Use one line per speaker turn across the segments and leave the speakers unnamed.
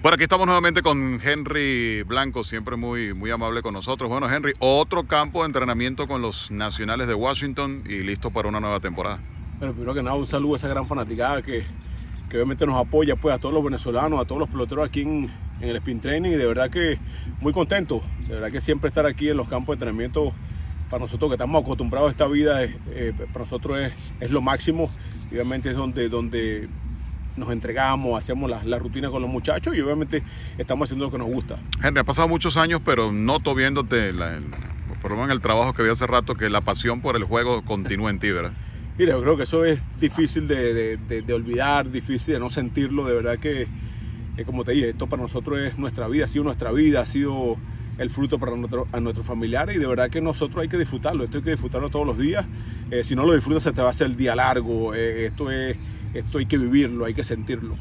Bueno, aquí estamos nuevamente con Henry Blanco, siempre muy, muy amable con nosotros. Bueno, Henry, otro campo de entrenamiento con los nacionales de Washington y listo para una nueva temporada.
Bueno, primero que nada, un saludo a esa gran fanaticada que, que obviamente nos apoya pues, a todos los venezolanos, a todos los peloteros aquí en, en el Spin Training y de verdad que muy contento. De verdad que siempre estar aquí en los campos de entrenamiento para nosotros que estamos acostumbrados a esta vida, eh, para nosotros es, es, lo máximo. Obviamente es donde, donde nos entregamos, hacemos la, la, rutina con los muchachos y obviamente estamos haciendo lo que nos gusta.
Henry, ha pasado muchos años, pero noto viéndote, la, por lo menos en el trabajo que vi hace rato, que la pasión por el juego continúa en ti, ¿verdad?
Mira, yo creo que eso es difícil de, de, de, de olvidar, difícil de no sentirlo, de verdad que, eh, como te dije, esto para nosotros es nuestra vida, ha sido nuestra vida, ha sido el fruto para nuestro, a nuestros familiares y de verdad que nosotros hay que disfrutarlo, esto hay que disfrutarlo todos los días, eh, si no lo disfrutas se te va a hacer el día largo, eh, esto es esto hay que vivirlo, hay que sentirlo.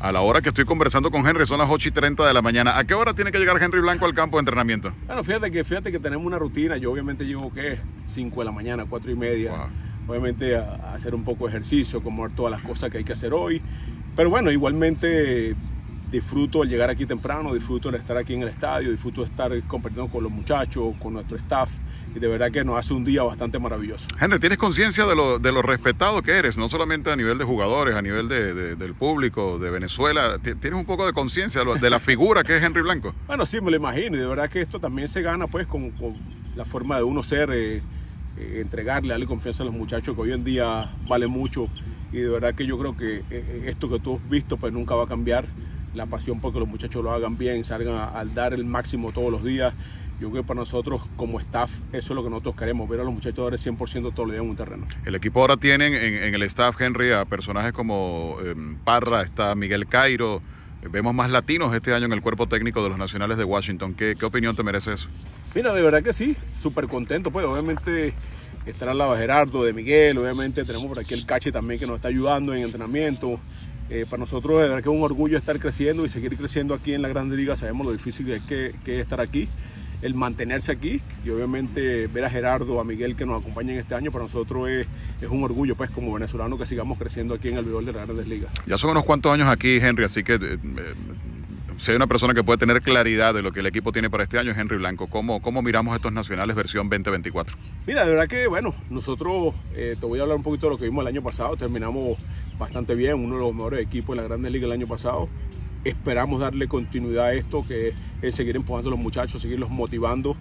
A la hora que estoy conversando con Henry son las 8 y 30 de la mañana. ¿A qué hora tiene que llegar Henry Blanco al campo de entrenamiento?
Bueno, fíjate que, fíjate que tenemos una rutina. Yo obviamente llego, ¿qué? 5 de la mañana, 4 y media. Wow. Obviamente a, a, hacer un poco de ejercicio, como todas las cosas que hay que hacer hoy. Pero bueno, igualmente disfruto al llegar aquí temprano, disfruto de estar aquí en el estadio, disfruto de estar compartiendo con los muchachos, con nuestro staff y de verdad que nos hace un día bastante maravilloso.
Henry, ¿tienes conciencia de lo, de lo respetado que eres? No solamente a nivel de jugadores, a nivel de, de, del público, de Venezuela. ¿Tienes un poco de conciencia de la figura que es Henry Blanco?
Bueno, sí, me lo imagino. Y de verdad que esto también se gana pues con, con la forma de uno ser, eh, eh, entregarle, darle confianza a los muchachos que hoy en día vale mucho. Y de verdad que yo creo que eh, esto que tú has visto pues nunca va a cambiar. La pasión porque los muchachos lo hagan bien, salgan a, a dar el máximo todos los días yo creo que para nosotros como staff eso es lo que nosotros queremos, ver a los muchachos ahora 100% todo el día en un terreno.
El equipo ahora tiene en, en el staff, Henry, a personajes como eh, Parra, está Miguel Cairo, vemos más latinos este año en el cuerpo técnico de los Nacionales de Washington. ¿Qué, qué opinión te merece eso?
Mira, de verdad que sí, súper contento, pues obviamente estará al lado de Gerardo, de Miguel, obviamente tenemos por aquí el Cache también que nos está ayudando en entrenamiento. Eh, para nosotros de verdad que es un orgullo estar creciendo y seguir creciendo aquí en la Grande Liga, sabemos lo difícil que es, que, que es estar aquí el mantenerse aquí y obviamente ver a Gerardo, a Miguel que nos acompañan este año para nosotros es, es un orgullo pues como venezolano que sigamos creciendo aquí en el béisbol de las grandes ligas.
Ya son unos cuantos años aquí Henry, así que eh, si hay una persona que puede tener claridad de lo que el equipo tiene para este año es Henry Blanco. ¿Cómo, cómo miramos estos nacionales versión 2024?
Mira, de verdad que bueno, nosotros eh, te voy a hablar un poquito de lo que vimos el año pasado, terminamos bastante bien, uno de los mejores equipos de la grandes ligas el año pasado esperamos darle continuidad a esto, que es seguir empujando a los muchachos, seguirlos motivando.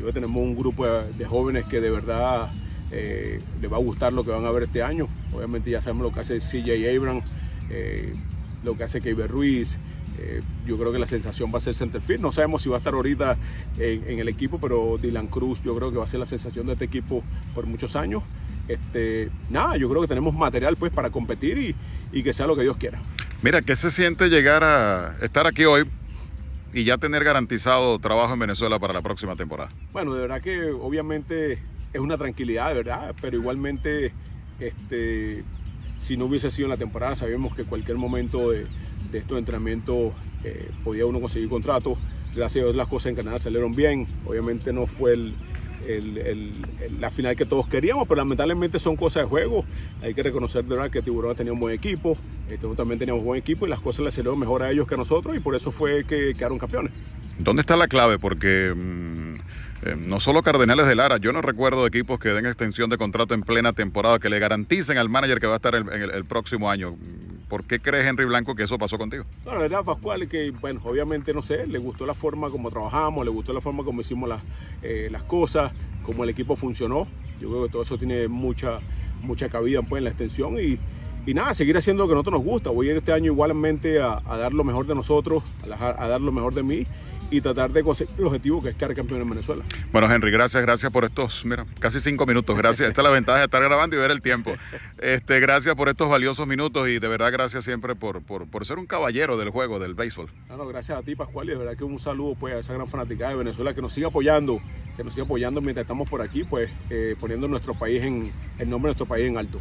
Yo tenemos un grupo de jóvenes que de verdad eh, les va a gustar lo que van a ver este año. Obviamente ya sabemos lo que hace CJ Abram, eh, lo que hace Keiber Ruiz. Eh, yo creo que la sensación va a ser centerfield. No sabemos si va a estar ahorita en, en el equipo, pero Dylan Cruz yo creo que va a ser la sensación de este equipo por muchos años. Este, nada, yo creo que tenemos material pues para competir y, y que sea lo que Dios quiera.
Mira, ¿qué se siente llegar a estar aquí hoy y ya tener garantizado trabajo en Venezuela para la próxima temporada?
Bueno, de verdad que obviamente es una tranquilidad, de verdad, pero igualmente, este, si no hubiese sido en la temporada, sabemos que cualquier momento de, de estos entrenamientos eh, podía uno conseguir contrato. Gracias a Dios las cosas en Canadá salieron bien. Obviamente no fue el, la final que todos queríamos, pero lamentablemente son cosas de juego. Hay que reconocer de verdad que Tiburón tenía un buen equipo, este, también teníamos buen equipo y las cosas le salieron mejor a ellos que a nosotros y por eso fue que quedaron campeones.
¿Dónde está la clave? Porque mmm, eh, no solo Cardenales de Lara, yo no recuerdo equipos que den extensión de contrato en plena temporada, que le garanticen al manager que va a estar el, el, próximo año. ¿Por qué crees, Henry Blanco, que eso pasó contigo?
La verdad, Pascual, que, bueno, obviamente, no sé, le gustó la forma como trabajamos, le gustó la forma como hicimos las, eh, las cosas, como el equipo funcionó. Yo creo que todo eso tiene mucha, mucha cabida pues, en la extensión y, y nada, seguir haciendo lo que a nosotros nos gusta. Voy a ir este año igualmente a, dar lo mejor de nosotros, a dar lo mejor de mí y tratar de conseguir el objetivo que es quedar campeón en Venezuela.
Bueno, Henry, gracias, gracias por estos, mira, casi cinco minutos. Gracias. Esta es la ventaja de estar grabando y ver el tiempo. Este, gracias por estos valiosos minutos y de verdad gracias siempre por, por, por ser un caballero del juego, del béisbol.
No, no, gracias a ti, Pascual, y de verdad que un saludo pues, a esa gran fanática de Venezuela que nos sigue apoyando, que nos sigue apoyando mientras estamos por aquí, pues eh, poniendo nuestro país en el nombre de nuestro país en alto.